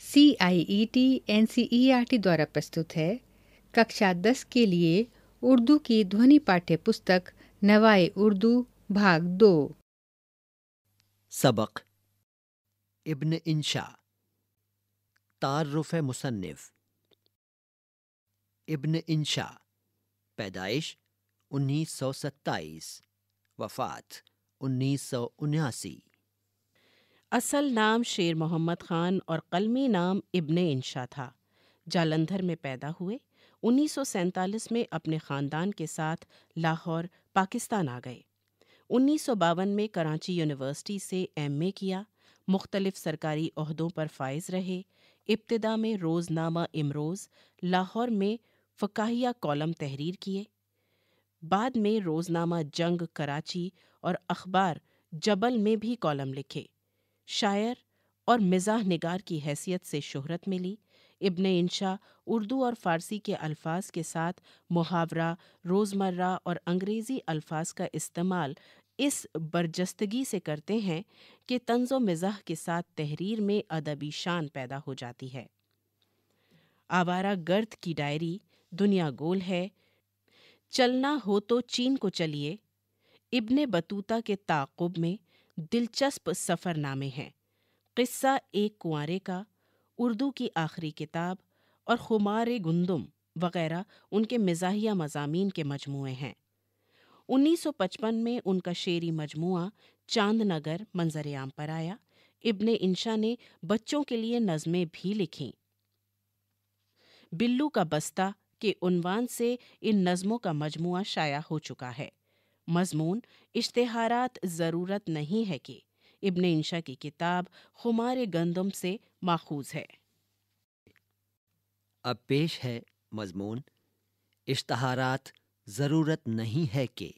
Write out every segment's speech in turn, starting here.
C I E T N C E R T دوارا پرستت ہے ککشا دس کے لیے اردو کی دھونی پاٹھیہ پستک نوائے اردو بھاگ دو سبق ابن انشا تعارف مصنف ابن انشا پیدائش انیس سو ستائیس وفات انیس سو اناسی اصل نام شیر محمد خان اور قلمی نام ابن انشا تھا۔ جالندھر میں پیدا ہوئے، انیس سو سینتالیس میں اپنے خاندان کے ساتھ لاہور، پاکستان آ گئے۔ انیس سو باون میں کراچی یونیورسٹی سے ایم اے کیا، مختلف سرکاری عہدوں پر فائز رہے۔ ابتدا میں روز نامہ امروز لاہور میں فقاہیہ کالم تحریر کیے۔ بعد میں روز نامہ جنگ کراچی اور اخبار جبل میں بھی کالم لکھے۔ شاعر اور مزاح نگار کی حیثیت سے شہرت ملی۔ ابن انشا اردو اور فارسی کے الفاظ کے ساتھ محاورہ، روزمرہ اور انگریزی الفاظ کا استعمال اس برجستگی سے کرتے ہیں کہ طنز و مزاح کے ساتھ تحریر میں ادبی شان پیدا ہو جاتی ہے۔ آوارہ گرد کی ڈائری دنیا گول ہے۔ چلنا ہو تو چین کو چلیے۔ ابن بطوطہ کے تعقب میں دلچسپ سفر نامے ہیں۔ قصہ ایک کنوارے کا، اردو کی آخری کتاب اور خمار گندم وغیرہ ان کے مزاحیہ مضامین کے مجموعے ہیں۔ انیس سو پچپن میں ان کا شعری مجموعہ چاند نگر منظر عام پر آیا۔ ابن انشا نے بچوں کے لیے نظمیں بھی لکھیں۔ بلو کا بستہ کے عنوان سے ان نظموں کا مجموعہ شائع ہو چکا ہے۔ مضمون اشتہارات ضرورت نہیں ہے کہ ابن انشا کی کتاب خمار گندم سے ماخوذ ہے۔ اب پیش ہے مضمون اشتہارات ضرورت نہیں ہے کہ۔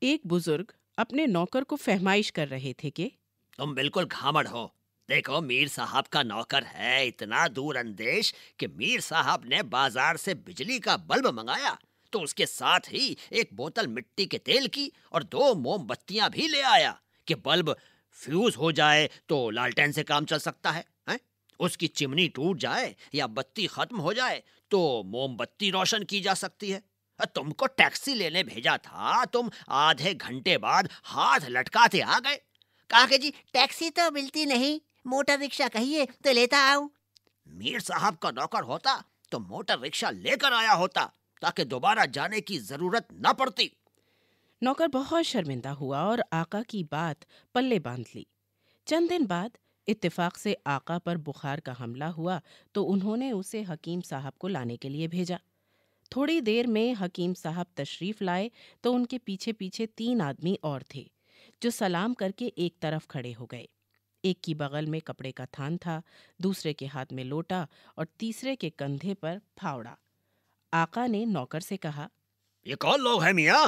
ایک بزرگ اپنے نوکر کو فہمائش کر رہے تھے کہ تم بالکل گھامڑ ہو۔ دیکھو میر صاحب کا نوکر ہے اتنا دور اندیش کہ میر صاحب نے بازار سے بجلی کا بلب منگایا۔ تو اس کے ساتھ ہی ایک بوتل مٹی کے تیل کی اور دو موم بتیاں بھی لے آیا کہ بلب فیوز ہو جائے تو لالٹین سے کام چل سکتا ہے اس کی چمنی ٹوٹ جائے یا بتی ختم ہو جائے تو موم بتی روشن کی جا سکتی ہے۔ تم کو ٹیکسی لینے بھیجا تھا، تم آدھے گھنٹے بعد ہاتھ لٹکاتے آ گئے۔ کہا کہ جی ٹیکسی تو ملتی نہیں، موٹر رکشہ کہیے تو لیتا آؤں۔ میر صاحب کا نوکر ہوتا تو موٹر رکشہ لے کر آیا ہوتا۔ تاکہ دوبارہ جانے کی ضرورت نہ پڑتی۔ نوکر بہت شرمندہ ہوا اور آقا کی بات پلے باندھ لی۔ چند دن بعد اتفاق سے آقا پر بخار کا حملہ ہوا تو انہوں نے اسے حکیم صاحب کو لانے کے لیے بھیجا۔ تھوڑی دیر میں حکیم صاحب تشریف لائے تو ان کے پیچھے پیچھے تین آدمی اور تھے جو سلام کر کے ایک طرف کھڑے ہو گئے۔ ایک کی بغل میں کپڑے کا تھان تھا، دوسرے کے ہاتھ میں لوٹا اور تیسرے کے کندھے پر پھاوڑا۔ آقا نے نوکر سے کہا یہ کون لوگ ہیں میاں؟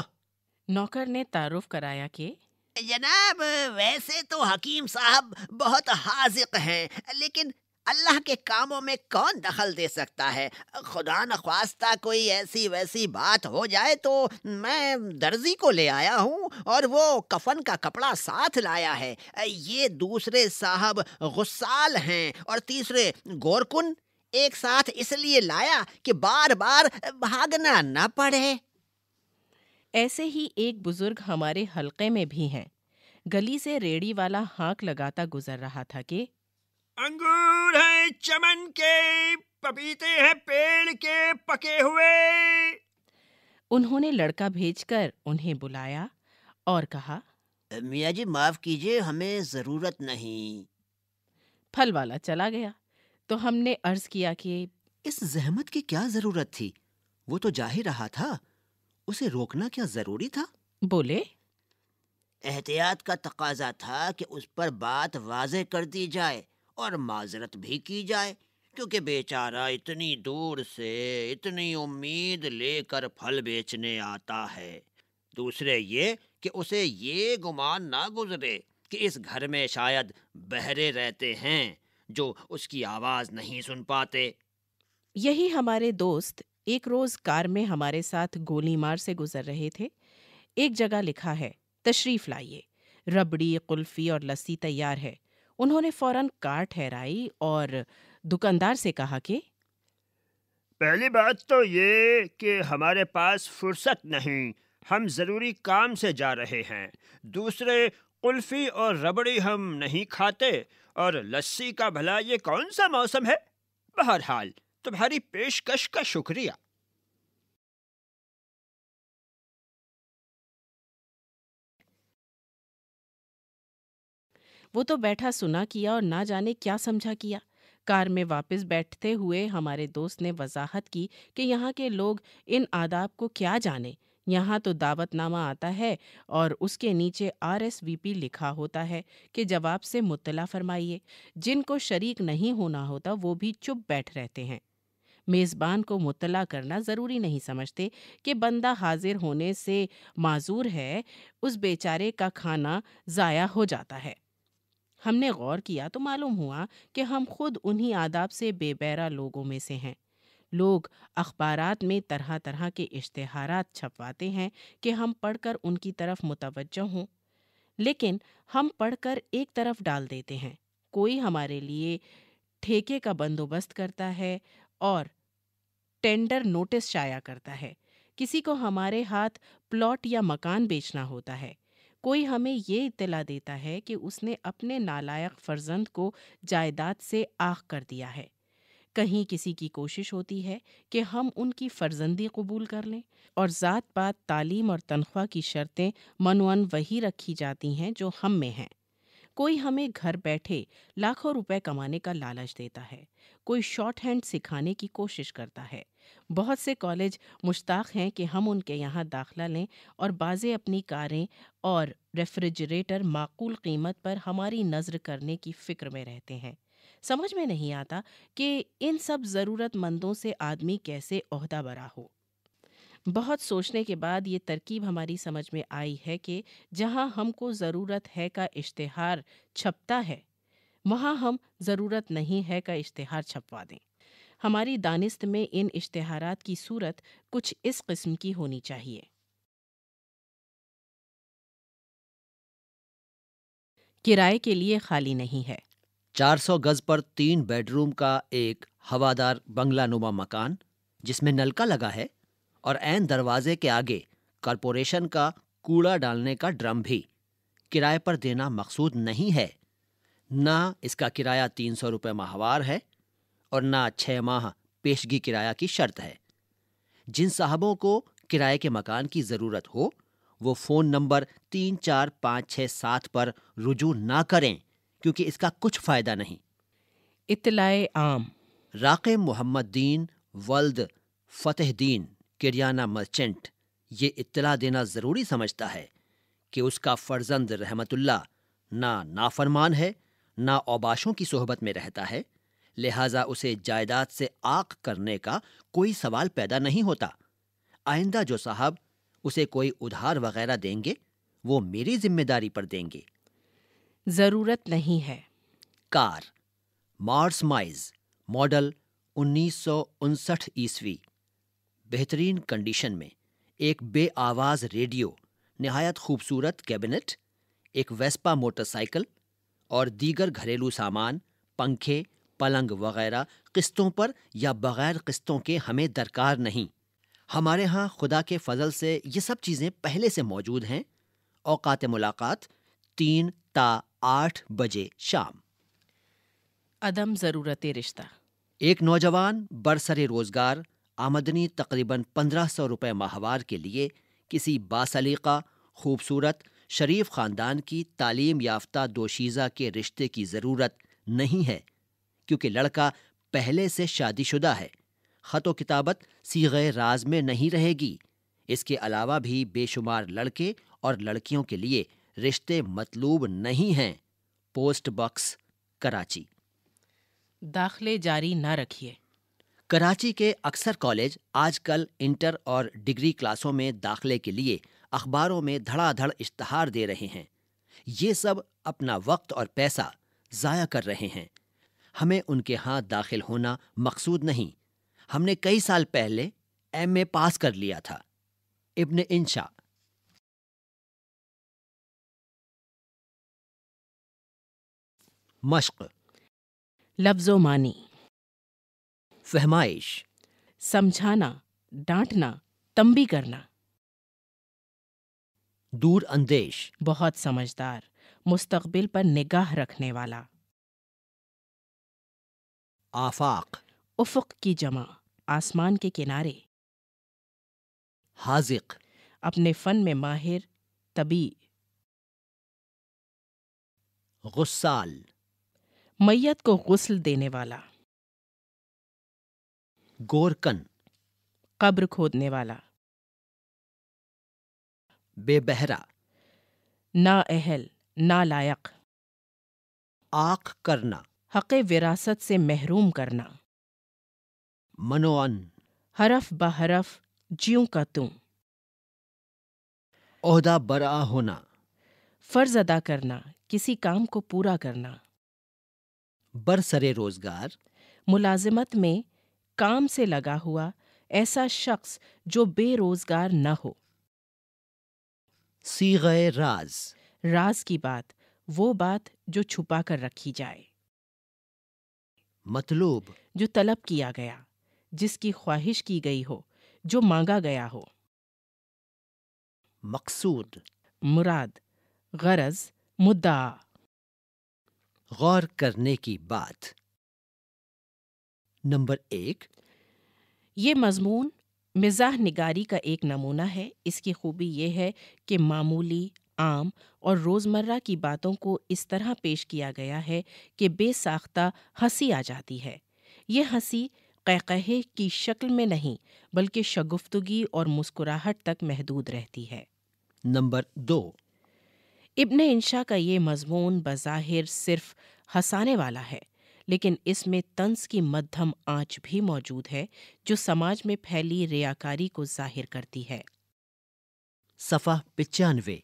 نوکر نے تعارف کرایا کہ جناب ویسے تو حکیم صاحب بہت حاضق ہیں لیکن اللہ کے کاموں میں کون دخل دے سکتا ہے؟ خدا نخواستہ کوئی ایسی ویسی بات ہو جائے تو میں درزی کو لے آیا ہوں اور وہ کفن کا کپڑا ساتھ لایا ہے۔ یہ دوسرے صاحب غسال ہیں اور تیسرے گورکن ایک ساتھ اس لیے لایا کہ بار بار بھاگنا نہ پڑے۔ ایسے ہی ایک بزرگ ہمارے حلقے میں بھی ہیں۔ گلی سے ریڑی والا ہانک لگاتا گزر رہا تھا کہ انگور ہے چمن کے پپیتے ہیں پیڑ کے پکے ہوئے۔ انہوں نے لڑکا بھیج کر انہیں بلایا اور کہا میاں جی معاف کیجیے ہمیں ضرورت نہیں۔ پھل والا چلا گیا۔ تو ہم نے عرض کیا کہ اس زحمت کی کیا ضرورت تھی؟ وہ تو جا ہی رہا تھا۔ اسے روکنا کیا ضروری تھا؟ بولے۔ احتیاط کا تقاضا تھا کہ اس پر بات واضح کر دی جائے اور معذرت بھی کی جائے کیونکہ بیچارہ اتنی دور سے اتنی امید لے کر پھل بیچنے آتا ہے۔ دوسرے یہ کہ اسے یہ گمان نہ گزرے کہ اس گھر میں شاید بہرے رہتے ہیں۔ جو اس کی آواز نہیں سن پاتے۔ یہی ہمارے دوست ایک روز کار میں ہمارے ساتھ گولی مار سے گزر رہے تھے۔ ایک جگہ لکھا ہے تشریف لائیے۔ ربڑی قلفی اور لسی تیار ہے۔ انہوں نے فوراً کار ٹھہرائی اور دکاندار سے کہا کہ پہلی بات تو یہ کہ ہمارے پاس فرصت نہیں ہم ضروری کام سے جا رہے ہیں۔ دوسرے قلفی اور ربڑی ہم نہیں کھاتے۔ اور لسی کا بھلا یہ کون سا موسم ہے؟ بہرحال، تمہاری پیشکش کا شکریہ۔ وہ تو بیٹھا سنا کیا اور نہ جانے کیا سمجھا کیا۔ کار میں واپس بیٹھتے ہوئے ہمارے دوست نے وضاحت کی کہ یہاں کے لوگ ان آداب کو کیا جانے یہاں تو دعوت نامہ آتا ہے اور اس کے نیچے آر ایس وی پی لکھا ہوتا ہے کہ جواب سے مطلع فرمائیے۔ جن کو شریک نہیں ہونا ہوتا وہ بھی چپ بیٹھ رہتے ہیں۔ میزبان کو مطلع کرنا ضروری نہیں سمجھتے کہ بندہ حاضر ہونے سے معذور ہے، اس بیچارے کا کھانا ضائع ہو جاتا ہے۔ ہم نے غور کیا تو معلوم ہوا کہ ہم خود انہی آداب سے بے بیرا لوگوں میں سے ہیں۔ لوگ اخبارات میں طرح طرح کے اشتہارات چھپواتے ہیں کہ ہم پڑھ کر ان کی طرف متوجہ ہوں۔ لیکن ہم پڑھ کر ایک طرف ڈال دیتے ہیں۔ کوئی ہمارے لیے ٹھیکے کا بندوبست کرتا ہے اور ٹینڈر نوٹس شائع کرتا ہے۔ کسی کو ہمارے ہاتھ پلاٹ یا مکان بیچنا ہوتا ہے۔ کوئی ہمیں یہ اطلاع دیتا ہے کہ اس نے اپنے نالائق فرزند کو جائیداد سے آخ کر دیا ہے۔ کہیں کسی کی کوشش ہوتی ہے کہ ہم ان کی فرزندی قبول کر لیں۔ اور ذات پات تعلیم اور تنخواہ کی شرطیں منون وہی رکھی جاتی ہیں جو ہم میں ہیں۔ کوئی ہمیں گھر بیٹھے لاکھوں روپے کمانے کا لالچ دیتا ہے، کوئی شارٹ ہینڈ سکھانے کی کوشش کرتا ہے۔ بہت سے کالج مشتاق ہیں کہ ہم ان کے یہاں داخلہ لیں اور بازیں اپنی کاریں اور ریفریجریٹر معقول قیمت پر ہماری نظر کرنے کی فکر میں رہتے ہیں۔ سمجھ میں نہیں آتا کہ ان سب ضرورت مندوں سے آدمی کیسے عہدہ برا ہو۔ بہت سوچنے کے بعد یہ ترکیب ہماری سمجھ میں آئی ہے کہ جہاں ہم کو ضرورت ہے کا اشتہار چھپتا ہے، وہاں ہم ضرورت نہیں ہے کا اشتہار چھپوا دیں۔ ہماری دانست میں ان اشتہارات کی صورت کچھ اس قسم کی ہونی چاہیے۔ کرائے کے لیے خالی نہیں ہے۔ چار سو گز پر تین بیڈ روم کا ایک ہوادار بنگلہ نما مکان، جس میں نلکا لگا ہے، اور عین دروازے کے آگے کارپوریشن کا کوڑا ڈالنے کا ڈرم بھی۔ کرائے پر دینا مقصود نہیں ہے۔ نہ اس کا کرایہ تین سو روپے ماہوار ہے اور نہ چھ ماہ پیشگی کرایہ کی شرط ہے۔ جن صاحبوں کو کرائے کے مکان کی ضرورت ہو، وہ فون نمبر تین چار پانچ چھ سات پر رجوع نہ کریں۔ کیونکہ اس کا کچھ فائدہ نہیں۔ اطلاع عام۔ راقم محمد دین ولد فتح دین کریانہ مرچنٹ یہ اطلاع دینا ضروری سمجھتا ہے کہ اس کا فرزند رحمت اللہ نہ نافرمان ہے نہ اوباشوں کی صحبت میں رہتا ہے لہٰذا اسے جائیداد سے آق کرنے کا کوئی سوال پیدا نہیں ہوتا۔ آئندہ جو صاحب اسے کوئی ادھار وغیرہ دیں گے وہ میری ذمہ داری پر دیں گے۔ ضرورت نہیں ہے۔ کار، مارس مائز، ماڈل انیس سو انسٹھ عیسوی۔ بہترین کنڈیشن میں ایک بے آواز ریڈیو، نہایت خوبصورت کیبنٹ، ایک ویسپا موٹر سائیکل اور دیگر گھریلو سامان، پنکھے، پلنگ وغیرہ قسطوں پر یا بغیر قسطوں کے ہمیں درکار نہیں۔ ہمارے ہاں خدا کے فضل سے یہ سب چیزیں پہلے سے موجود ہیں۔ اوقات ملاقات، تین تا آٹھ بجے شام۔ عدم ضرورت رشتہ۔ ایک نوجوان برسر روزگار آمدنی تقریباً پندرہ سو روپے ماہوار کے لیے کسی باسلیقہ خوبصورت شریف خاندان کی تعلیم یافتہ دوشیزہ کے رشتے کی ضرورت نہیں ہے کیونکہ لڑکا پہلے سے شادی شدہ ہے۔ خط و کتابت سیغ راز میں نہیں رہے گی۔ اس کے علاوہ بھی بے شمار لڑکے اور لڑکیوں کے لیے رشتے مطلوب نہیں ہیں۔ Post box Karachi. داخلے جاری نہ رکھیے۔ کراچی کے اکثر کالج آج کل انٹر اور ڈگری کلاسوں میں داخلے کے لیے اخباروں میں دھڑا دھڑ اشتہار دے رہے ہیں۔ یہ سب اپنا وقت اور پیسہ ضائع کر رہے ہیں۔ ہمیں ان کے ہاں داخل ہونا مقصود نہیں۔ ہم نے کئی سال پہلے ایم اے پاس کر لیا تھا۔ ابن انشا مشق لفظ و معنی۔ فہمائش سمجھانا ڈانٹنا تنبی کرنا۔ دور اندیش بہت سمجھدار مستقبل پر نگاہ رکھنے والا۔ آفاق افق کی جمع آسمان کے کنارے۔ حاذق اپنے فن میں ماہر طبی غسال۔ میت کو غسل دینے والا۔ گورکن قبر کھودنے والا۔ بے بہرا نا اہل نا لائق۔ آق کرنا۔ حق وراثت سے محروم کرنا۔ منوان۔ حرف بحرف جیوں کا توں۔ عہدہ برآ ہونا۔ فرض ادا کرنا کسی کام کو پورا کرنا۔ برسرے روزگار ملازمت میں کام سے لگا ہوا ایسا شخص جو بے روزگار نہ ہو۔ سیغہ راز راز کی بات وہ بات جو چھپا کر رکھی جائے۔ مطلوب جو طلب کیا گیا جس کی خواہش کی گئی ہو جو مانگا گیا ہو۔ مقصود مراد غرض مدعا۔ غور کرنے کی بات۔ نمبر ایک۔ یہ مضمون مزاح نگاری کا ایک نمونہ ہے۔ اس کی خوبی یہ ہے کہ معمولی عام اور روزمرہ کی باتوں کو اس طرح پیش کیا گیا ہے کہ بے ساختہ ہنسی آ جاتی ہے۔ یہ ہنسی قہقہے کی شکل میں نہیں بلکہ شگفتگی اور مسکراہٹ تک محدود رہتی ہے۔ نمبر دو۔ ابن انشا کا یہ مضمون بظاہر صرف ہنسانے والا ہے لیکن اس میں طنز کی مدھم آنچ بھی موجود ہے جو سماج میں پھیلی ریاکاری کو ظاہر کرتی ہے۔ صفحہ پچانوے۔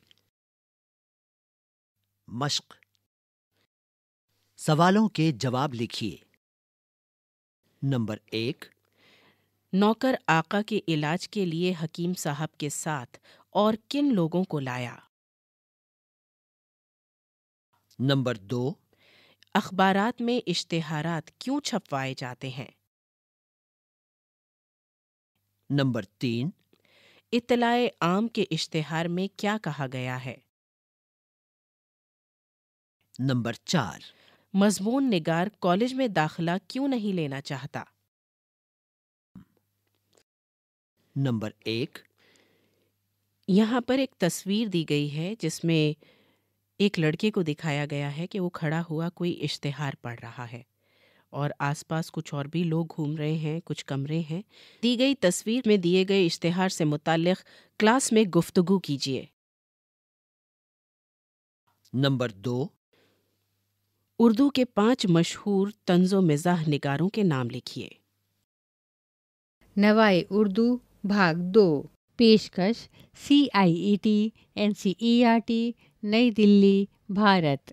مشق۔ سوالوں کے جواب لکھیے۔ نمبر ایک۔ نوکر آقا کے علاج کے لیے حکیم صاحب کے ساتھ اور کن لوگوں کو لایا؟ نمبر دو، اخبارات میں اشتہارات کیوں چھپوائے جاتے ہیں؟ نمبر تین، اطلاع عام کے اشتہار میں کیا کہا گیا ہے؟ نمبر چار، مضمون نگار کالج میں داخلہ کیوں نہیں لینا چاہتا؟ نمبر ایک، یہاں پر ایک تصویر دی گئی ہے جس میں ایک لڑکے کو دکھایا گیا ہے کہ وہ کھڑا ہوا کوئی اشتہار پڑھ رہا ہے اور آس پاس کچھ اور بھی لوگ گھوم رہے ہیں کچھ کمرے ہیں۔ دی گئی تصویر میں دیے گئے اشتہار سے متعلق کلاس میں گفتگو کیجیے نمبر دو۔ اردو کے پانچ مشہور طنز و مزاح نگاروں کے نام لکھیے۔ نوائے اردو بھاگ دو۔ پیشکش C I E T N C E R T Nai Dilli Bharat.